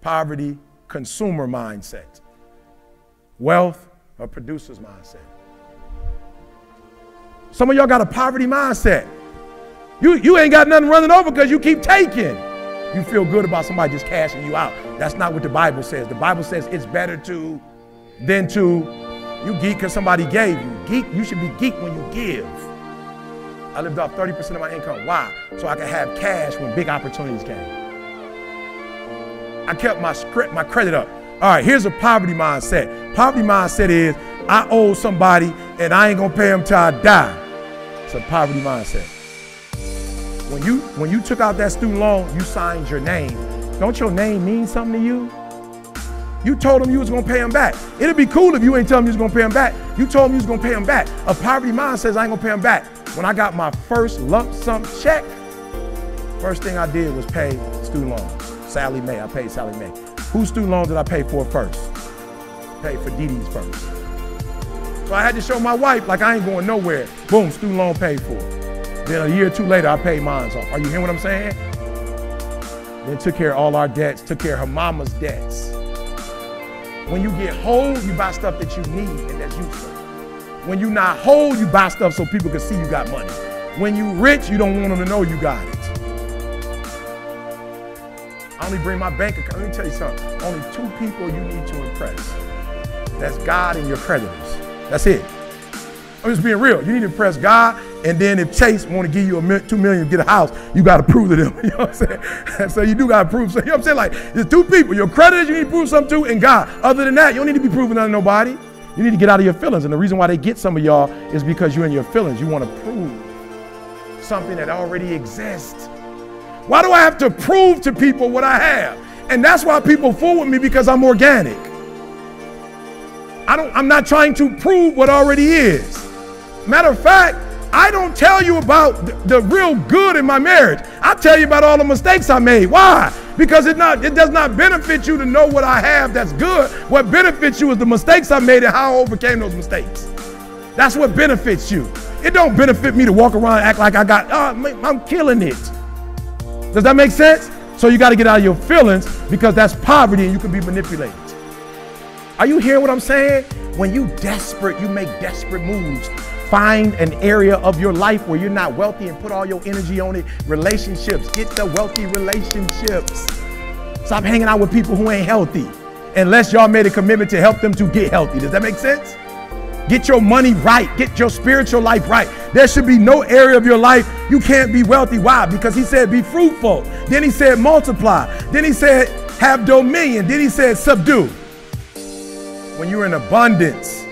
poverty, consumer mindset. Wealth, a producer's mindset. Some of y'all got a poverty mindset. You, you ain't got nothing running over because you keep taking. You feel good about somebody just cashing you out. That's not what the Bible says. The Bible says it's better to than to you geek because somebody gave you. Geek, you should be geek when you give. I lived off 30% of my income. Why? So I could have cash when big opportunities came. I kept my script, my credit up. All right, here's a poverty mindset. Poverty mindset is I owe somebody and I ain't gonna pay them till I die. It's a poverty mindset. When you when you took out that student loan, you signed your name. Don't your name mean something to you? You told them you was gonna pay them back. It'd be cool if you ain't tell them you was gonna pay them back. You told them you was gonna pay them back. A poverty mind says I ain't gonna pay them back. When I got my first lump sum check, first thing I did was pay student loans. Sallie Mae, I paid Sallie Mae. Whose student loans did I pay for first? Pay for Dee's first. So I had to show my wife like I ain't going nowhere. Boom, student loan paid for. Then a year or two later, I paid mine off. Are you hearing what I'm saying? Then took care of all our debts, took care of her mama's debts. When you get whole, you buy stuff that you need and that's useful. When you not whole, you buy stuff so people can see you got money. When you rich, you don't want them to know you got it. I only bring my bank account. Let me tell you something. Only two people you need to impress. That's God and your creditors. That's it. I'm just being real. You need to impress God, and then if Chase want to give you a two million to get a house, you got to prove to them. You know what I'm saying? so you do got to prove. So you know what I'm saying? Like there's two people. Your creditors you need to prove something to, and God. Other than that, you don't need to be proving nothing to nobody. You need to get out of your feelings. And the reason why they get some of y'all is because you're in your feelings. You want to prove something that already exists. Why do I have to prove to people what I have? And that's why people fool with me because I'm organic. I don't, I'm not trying to prove what already is. Matter of fact, I don't tell you about the, real good in my marriage. I tell you about all the mistakes I made. Why? Because it not it does not benefit you to know what I have that's good. What benefits you is the mistakes I made and how I overcame those mistakes. That's what benefits you. It don't benefit me to walk around act like I got, oh, I'm killing it. Does that make sense? So you got to get out of your feelings because that's poverty and you can be manipulated. Are you hearing what I'm saying? When you desperate, you make desperate moves. Find an area of your life where you're not wealthy and put all your energy on it. Relationships. Get the wealthy relationships. Stop hanging out with people who ain't healthy unless y'all made a commitment to help them to get healthy. Does that make sense? Get your money right. Get your spiritual life right. There should be no area of your life you can't be wealthy. Why? Because he said, be fruitful. Then he said, multiply. Then he said, have dominion. Then he said, subdue. When you're in abundance,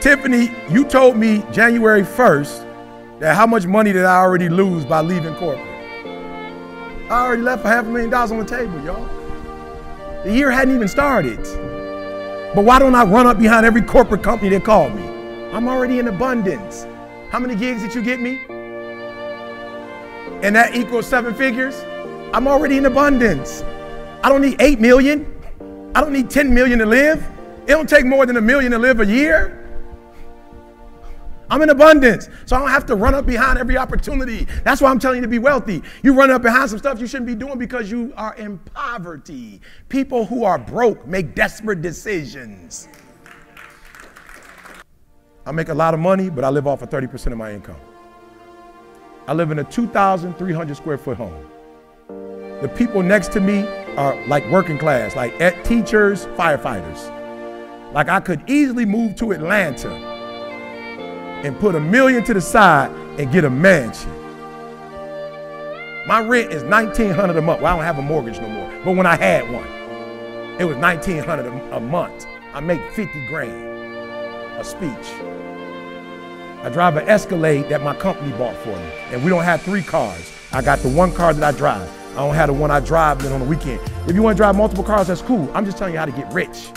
Tiffany, you told me January 1st that how much money did I already lose by leaving corporate? I already left for half a million dollars on the table, y'all. The year hadn't even started. But why don't I run up behind every corporate company that called me? I'm already in abundance. How many gigs did you get me? And that equals seven figures? I'm already in abundance. I don't need eight million. I don't need 10 million to live. It don't take more than a million to live a year. I'm in abundance. So I don't have to run up behind every opportunity. That's why I'm telling you to be wealthy. You run up behind some stuff you shouldn't be doing because you are in poverty. People who are broke make desperate decisions. I make a lot of money, but I live off of 30% of my income. I live in a 2,300 square foot home. The people next to me are like working class, like teachers, firefighters. Like I could easily move to Atlanta and put a million to the side and get a mansion. My rent is 1900 a month. Well, I don't have a mortgage no more. But when I had one, it was 1900 a month. I make 50 grand a speech. I drive an Escalade that my company bought for me. And we don't have three cars. I got the one car that I drive. I don't have the one I drive then on the weekend. If you want to drive multiple cars, that's cool. I'm just telling you how to get rich.